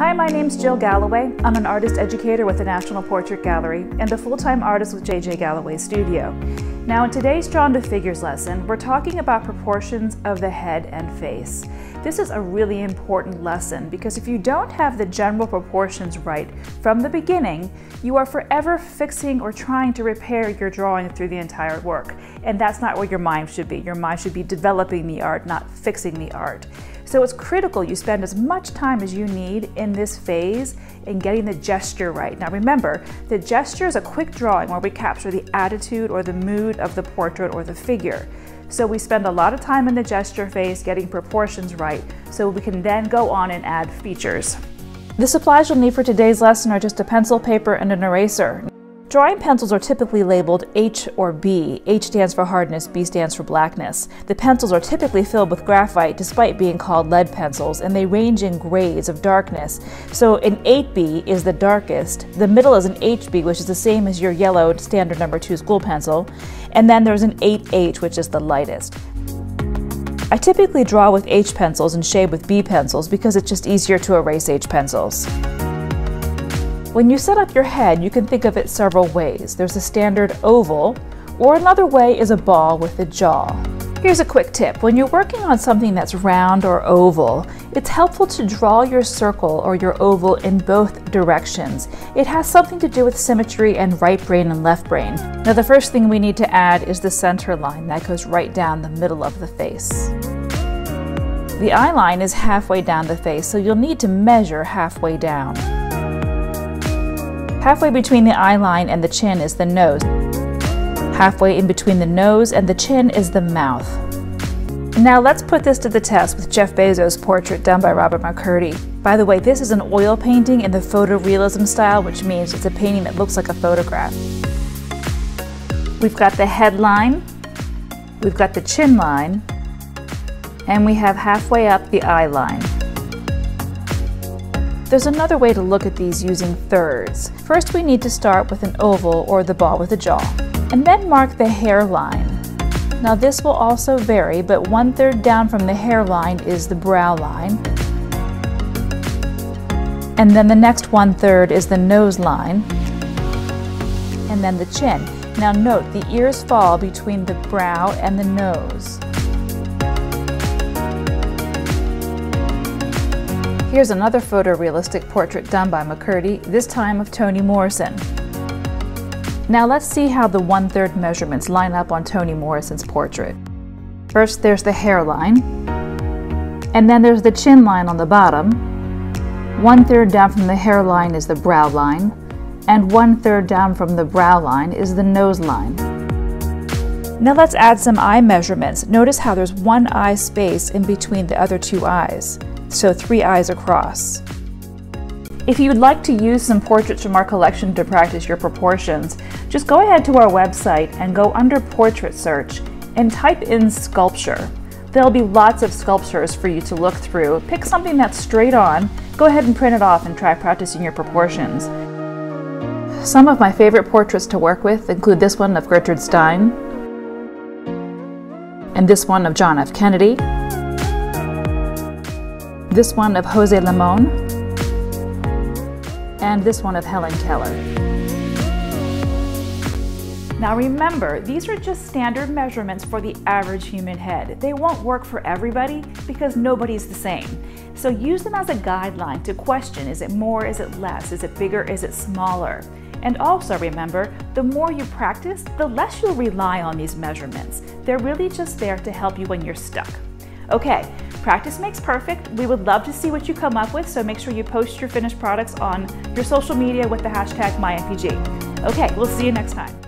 Hi, my name's Jill Galloway. I'm an artist educator with the National Portrait Gallery and a full-time artist with JJ Galloway Studio. Now in today's Drawn to Figures lesson, we're talking about proportions of the head and face. This is a really important lesson because if you don't have the general proportions right from the beginning, you are forever fixing or trying to repair your drawing through the entire work. And that's not where your mind should be. Your mind should be developing the art, not fixing the art. So it's critical you spend as much time as you need in this phase in getting the gesture right. Now remember, the gesture is a quick drawing where we capture the attitude or the mood of the portrait or the figure. So we spend a lot of time in the gesture phase getting proportions right so we can then go on and add features. The supplies you'll need for today's lesson are just a pencil, paper, and an eraser. Drawing pencils are typically labeled H or B. H stands for hardness, B stands for blackness. The pencils are typically filled with graphite despite being called lead pencils, and they range in grades of darkness. So an 8B is the darkest, the middle is an HB, which is the same as your yellow standard number 2 school pencil, and then there's an 8H, which is the lightest. I typically draw with H pencils and shade with B pencils because it's just easier to erase H pencils. When you set up your head, you can think of it several ways. There's a standard oval, or another way is a ball with a jaw. Here's a quick tip. When you're working on something that's round or oval, it's helpful to draw your circle or your oval in both directions. It has something to do with symmetry and right brain and left brain. Now the first thing we need to add is the center line that goes right down the middle of the face. The eye line is halfway down the face, so you'll need to measure halfway down. Halfway between the eye line and the chin is the nose. Halfway in between the nose and the chin is the mouth. Now let's put this to the test with Jeff Bezos' portrait done by Robert McCurdy. By the way, this is an oil painting in the photorealism style, which means it's a painting that looks like a photograph. We've got the headline, we've got the chin line, and we have halfway up the eye line. There's another way to look at these using thirds. First we need to start with an oval or the ball with a jaw, and then mark the hairline. Now this will also vary, but one third down from the hairline is the brow line. And then the next one third is the nose line. And then the chin. Now note, the ears fall between the brow and the nose. Here's another photorealistic portrait done by McCurdy, this time of Toni Morrison. Now let's see how the one-third measurements line up on Toni Morrison's portrait. First there's the hairline, and then there's the chin line on the bottom. One-third down from the hairline is the brow line, and one-third down from the brow line is the nose line. Now let's add some eye measurements. Notice how there's one eye space in between the other two eyes so three eyes across. If you would like to use some portraits from our collection to practice your proportions, just go ahead to our website and go under Portrait Search and type in Sculpture. There'll be lots of sculptures for you to look through. Pick something that's straight on, go ahead and print it off and try practicing your proportions. Some of my favorite portraits to work with include this one of Gertrude Stein, and this one of John F. Kennedy, this one of Jose Limon, and this one of Helen Keller. Now remember, these are just standard measurements for the average human head. They won't work for everybody because nobody's the same. So use them as a guideline to question, is it more, is it less, is it bigger, is it smaller? And also remember, the more you practice, the less you'll rely on these measurements. They're really just there to help you when you're stuck. Okay, practice makes perfect. We would love to see what you come up with, so make sure you post your finished products on your social media with the hashtag MyNPG. Okay, we'll see you next time.